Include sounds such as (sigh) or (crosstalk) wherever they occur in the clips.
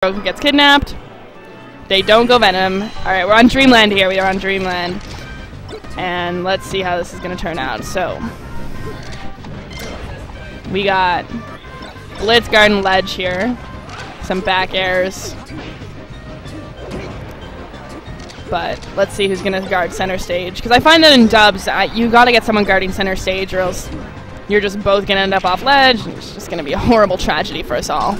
gets kidnapped. They don't go Venom. Alright, we're on Dreamland here. We are on Dreamland. And let's see how this is going to turn out. So, we got Blitz Garden Ledge here. Some back airs. But let's see who's going to guard center stage. Because I find that in dubs, uh, you got to get someone guarding center stage or else you're just both going to end up off ledge. It's just going to be a horrible tragedy for us all.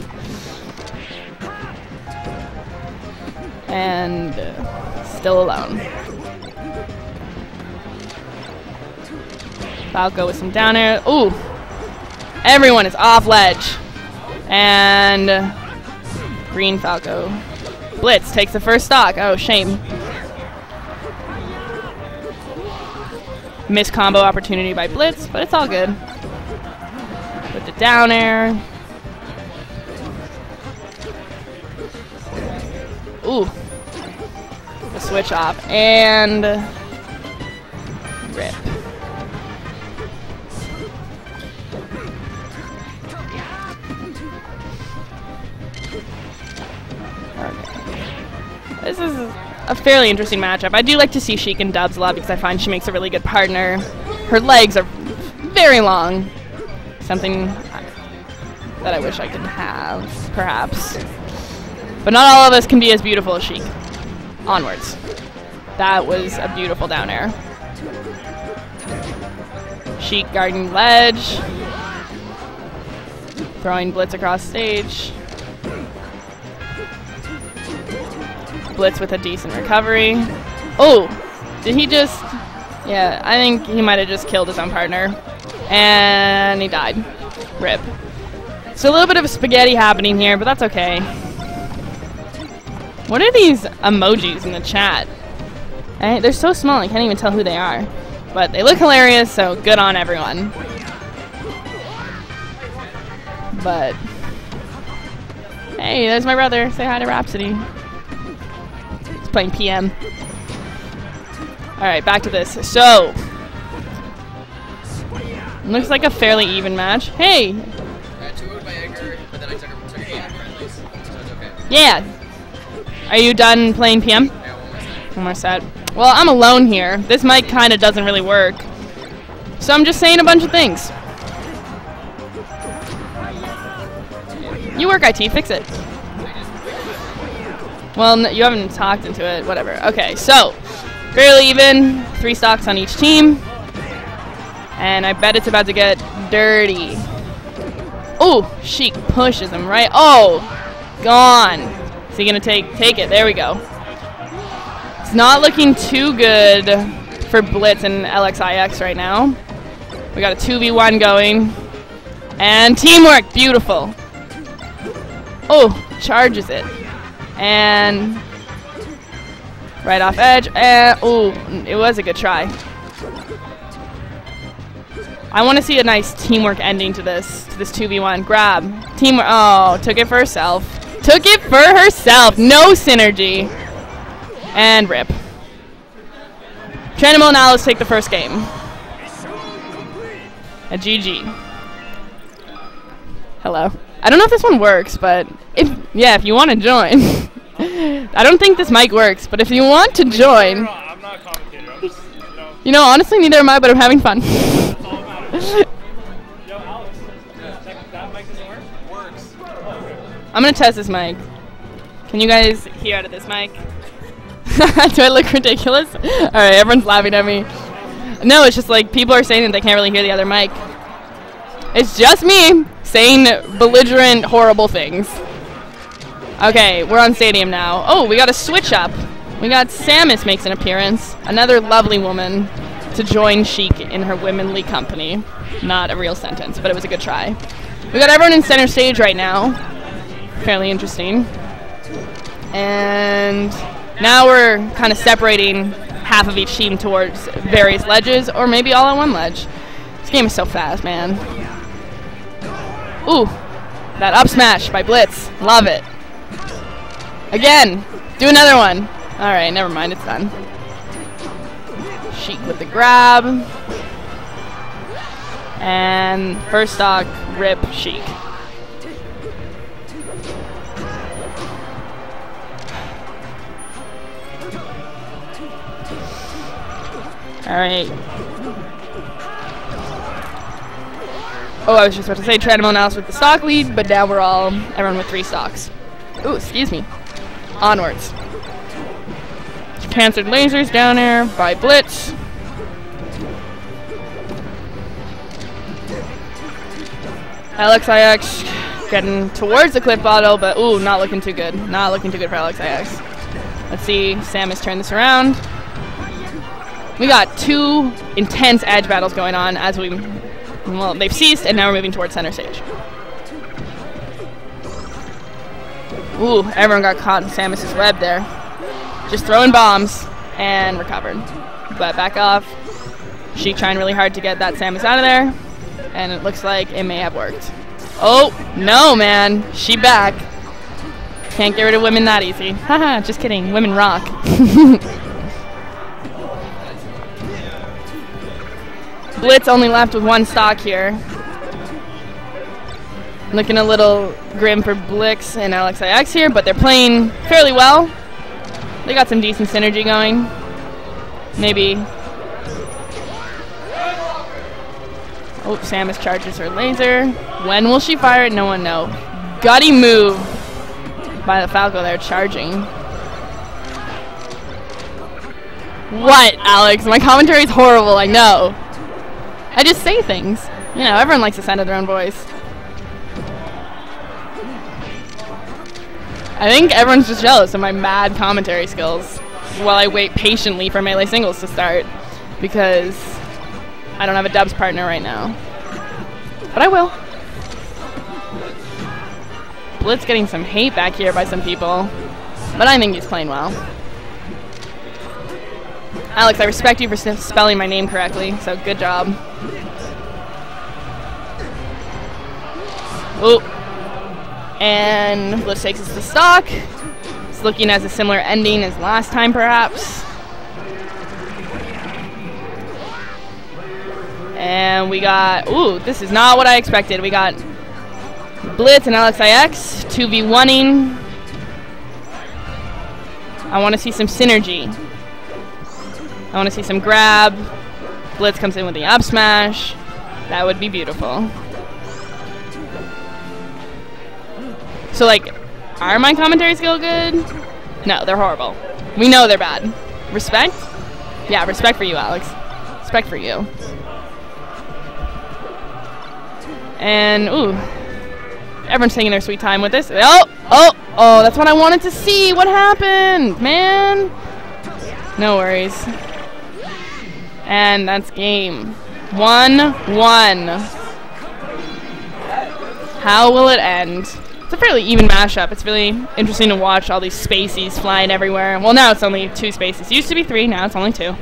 And uh, still alone. Falco with some down air. Ooh! Everyone is off ledge. And uh, Green Falco. Blitz takes the first stock. Oh, shame. Missed combo opportunity by Blitz, but it's all good. With the down air. Ooh. Switch off. And... Rip. Okay. This is a fairly interesting matchup. I do like to see Sheik and Dubs a lot because I find she makes a really good partner. Her legs are very long. Something that I wish I could have, perhaps. But not all of us can be as beautiful as Sheik. Onwards. That was a beautiful down air. Sheik guarding ledge. Throwing Blitz across stage. Blitz with a decent recovery. Oh! Did he just... Yeah, I think he might have just killed his own partner. And he died. Rip. So a little bit of spaghetti happening here, but that's okay. What are these emojis in the chat? Eh, they're so small I can't even tell who they are. But they look hilarious, so good on everyone. But... Hey, there's my brother. Say hi to Rhapsody. He's playing PM. Alright, back to this. So... Looks like a fairly even match. Hey! Yeah, are you done playing PM? One more set. Well, I'm alone here. This mic kind of doesn't really work. So I'm just saying a bunch of things. You work IT, fix it. Well, you haven't talked into it, whatever. Okay, so, fairly even, three stocks on each team. And I bet it's about to get dirty. Oh, Sheik pushes him right. Oh, gone he going to take take it? There we go. It's not looking too good for Blitz and LXIX right now. We got a 2v1 going. And teamwork, beautiful. Oh, charges it. And right off edge. And oh, it was a good try. I want to see a nice teamwork ending to this to this 2v1. Grab. Teamwork. Oh, took it for herself. Took it for herself. No synergy. And rip. Tranimal now let's take the first game. A GG. Hello. I don't know if this one works, but if yeah, if you want to join. (laughs) I don't think this mic works, but if you want to join. You know, honestly, neither am I, but I'm having fun. (laughs) I'm gonna test this mic. Can you guys hear out of this mic? (laughs) Do I look ridiculous? Alright, everyone's laughing at me. No, it's just like people are saying that they can't really hear the other mic. It's just me saying belligerent, horrible things. Okay, we're on Stadium now. Oh, we got a switch up. We got Samus makes an appearance. Another lovely woman to join Sheik in her womanly company. Not a real sentence, but it was a good try. We got everyone in center stage right now fairly interesting. And now we're kind of separating half of each team towards various ledges, or maybe all on one ledge. This game is so fast, man. Ooh, that up smash by Blitz. Love it. Again, do another one. All right, never mind, it's done. Sheik with the grab. And first stock, rip Sheik. Alright. Oh, I was just about to say Tranimal now with the stock lead, but now we're all everyone with three stocks. Ooh, excuse me. Onwards. Panzered lasers down there by Blitz. LXIX getting towards the clip bottle, but ooh, not looking too good. Not looking too good for LXIX. Let's see, Samus turn this around. We got two intense edge battles going on as we, well, they've ceased, and now we're moving towards center stage. Ooh, everyone got caught in Samus's web there. Just throwing bombs and recovered. But back off. Sheik trying really hard to get that Samus out of there. And it looks like it may have worked. Oh, no, man. She back. Can't get rid of women that easy. (laughs) Haha, just kidding. Women rock. (laughs) Blitz only left with one stock here. Looking a little grim for Blitz and LXIX here, but they're playing fairly well. They got some decent synergy going. Maybe. Oh, Samus charges her laser. When will she fire it? No one know. Gutty move by the Falco there, charging. What, Alex? My commentary is horrible, I know. I just say things. You know, everyone likes the sound of their own voice. I think everyone's just jealous of my mad commentary skills while I wait patiently for Melee Singles to start because I don't have a dubs partner right now. But I will. Blitz getting some hate back here by some people, but I think he's playing well. Alex, I respect you for spelling my name correctly, so good job. Oh, and Blitz takes us to stock. It's looking as a similar ending as last time, perhaps. And we got, ooh, this is not what I expected. We got Blitz and LXIX, 2v1ing. I want to see some synergy. I want to see some grab. Blitz comes in with the up smash. That would be beautiful. So, like, are my commentary skill good? No, they're horrible. We know they're bad. Respect? Yeah, respect for you, Alex. Respect for you. And, ooh. Everyone's taking their sweet time with this. Oh! Oh! Oh, that's what I wanted to see! What happened? Man! No worries. And that's game. 1-1. How will it end? It's a fairly even mashup. It's really interesting to watch all these spacies flying everywhere. Well, now it's only two spacies. It used to be three, now it's only two.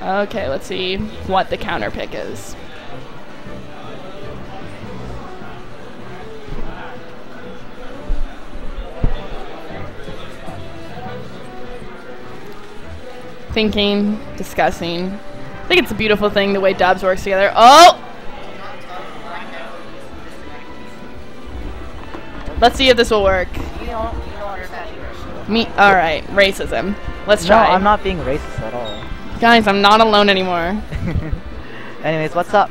Okay, let's see what the counter pick is. Thinking, discussing. I think it's a beautiful thing the way dubs works together. Oh! Let's see if this will work. Me, all right, racism. Let's try. No, I'm not being racist at all. Guys, I'm not alone anymore. (laughs) Anyways, what's up?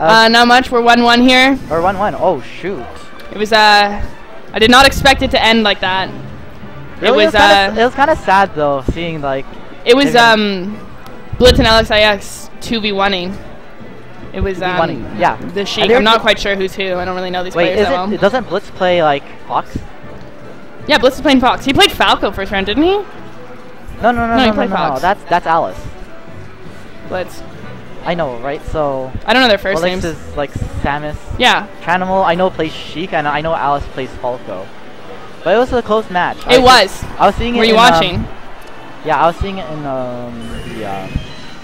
Uh, uh, not much. We're one-one here. Or one-one. Oh shoot. It was uh, I did not expect it to end like that. Really? It was, it was uh, kinda, it was kind of sad though, seeing like. It was um, Blitz and LXIX two v oneing. It was um, Money. Yeah. the Sheik. I'm not quite sure who's who. I don't really know these Wait, players is that it, well. doesn't Blitz play like Fox? Yeah, Blitz is playing Fox. He played Falco first round, didn't he? No, no, no, No, no, he no, played no, Fox. no. That's that's Alice. Blitz. I know, right? So. I don't know their first Alex names. is like Samus. Yeah, Tranimal, I know plays Sheik, and I know Alice plays Falco. But it was a close match. I it was. I was seeing it. Were you in, watching? Um, yeah, I was seeing it in um the uh,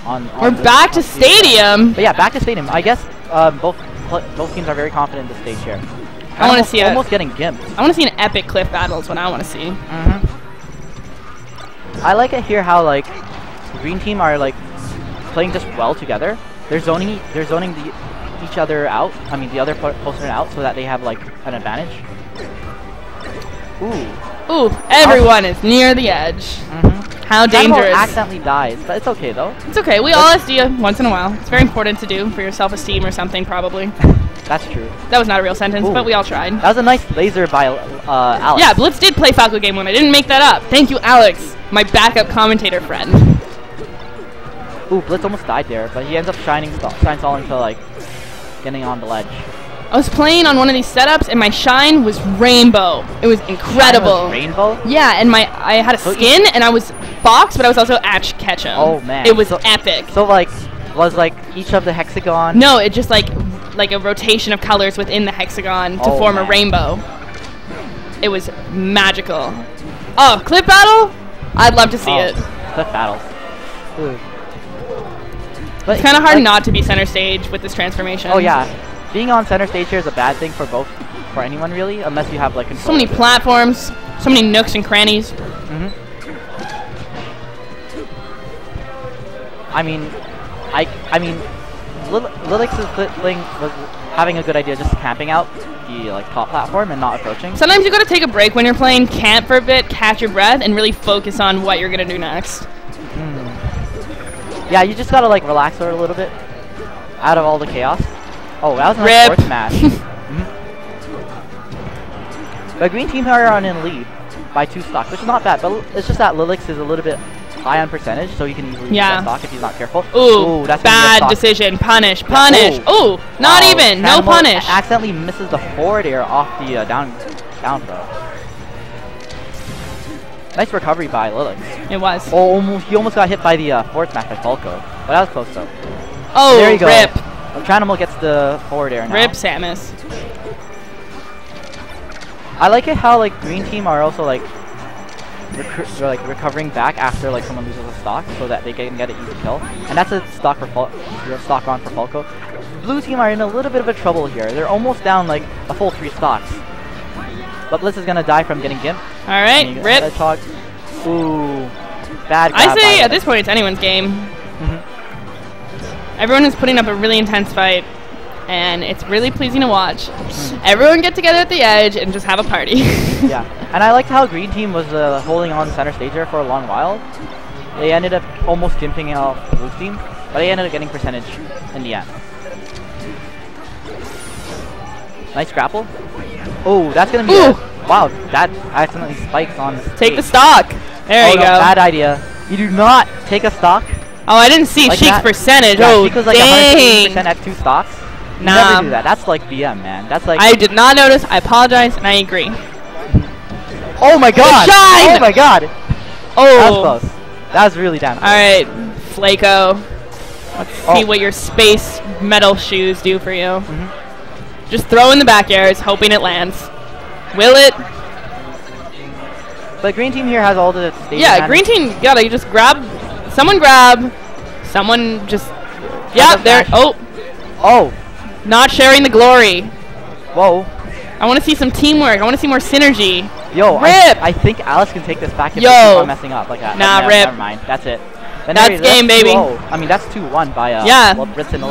on. on We're the- back to on stadium. But yeah, back to stadium. I guess uh, both both teams are very confident in the stage here. I wanna Almost- see almost getting gimped. I want to see an epic cliff battle. Is what I want to see. hmm I like it here how like green team are like playing just well together. They're zoning they're zoning the, each other out. I mean the other po- poster out so that they have like an advantage. Ooh. Ooh, everyone is near the edge. hmm How dangerous. accidentally dies, but it's okay though. It's okay. We all SD once in a while. It's very important to do for your self-esteem or something, probably. (laughs) That's true. That was not a real sentence, Ooh. but we all tried. That was a nice laser by uh, Alex. Yeah, Blitz did play Falco Game 1. I didn't make that up. Thank you, Alex, my backup commentator friend. Ooh, Blitz almost died there, but he ends up shining, shine stalling to like getting on the ledge. I was playing on one of these setups, and my shine was rainbow. It was incredible. Was rainbow. Yeah, and my I had a So skin, and I was Fox, but I was also Ash Ketchum. Oh, man. It was So- epic. So like, was like each of the hexagon. no, it just like like a rotation of colors within the hexagon to Oh, form a rainbow. It was magical. Oh, cliff battle? I'd love to see Oh, it. Cliff battles. Ooh. But It's kind of hard like- not to be center stage with this transformation. Oh yeah, being on center stage here is a bad thing for both, for anyone really, unless you have like control. So many platforms, so many nooks and crannies. Mhm. I mean, I I mean, Lil- pl- playing was having a good idea, just camping out the like top platform and not approaching. Sometimes you gotta take a break when you're playing camp for a bit, catch your breath, and really focus on what you're gonna do next. Yeah, you just gotta like relax her a little bit, out of all the chaos. Oh, that was a fourth match. Mhm. (laughs) The green team are on in lead by two stocks, which is not bad, but it's just that LXIX is a little bit high on percentage, so he can easily lose Yeah. that stock if he's not careful. Ooh, that's be a bad decision. Punish, punish. ooh. Ooh, not Wow, even. No punish. Accidentally misses the forward air off the uh, down down throw. Nice recovery by LXIX. It was. Oh, almost, he almost got hit by the uh, forward smash by Falco, but that was close though. Oh, there you go. rip. Tranimal gets the forward air now. Rip Samus. I like it how like green team are also like they're, like recovering back after like someone loses a stock so that they can get an easy kill, and that's a stock for Fal- stock on for Falco. Blue team are in a little bit of a trouble here. They're almost down like a full three stocks. But Blitz is gonna die from getting Gimp. All right, rip. Hedgehog. Ooh, bad. I say at this point it's anyone's game. Everyone is putting up a really intense fight, and it's really pleasing to watch. Everyone get together at the edge and just have a party. (laughs) yeah, and I liked how green team was uh, holding on center stage there for a long while. They ended up almost gimping out blue team, but they ended up getting percentage in the end. Nice grapple. Oh, that's gonna be Ooh. a, wow. That accidentally spikes on. The Take the stock. There oh, you no, go. Bad idea. You do not take a stock. Oh, I didn't see Like Sheik's that. percentage. Yeah, oh, Sheik was like dang. 180% at two stocks. You Nah. never do that. That's like BM, man. That's like. I did not notice. I apologize, and I agree. oh my god! Oh my god! Oh. That was close. That was really damn close. All right, Falco. Let's see Oh. what your space metal shoes do for you. Mhm. Just throw in the back airs, hoping it lands. Will it? But green team here has all the. Yeah, green team. Gotta just grab. Someone grab. Someone just. Yeah, there. Oh, Oh, not sharing the glory. whoa. I want to see some teamwork. I want to see more synergy. Yo, I, Rip! I think Alice can take this back if Yo. they keep messing up like that. Nah, But rip. Never mind. That's it. Then That's game, baby. 2-0. I mean, that's 2-1 by uh, Yeah. Ritz and.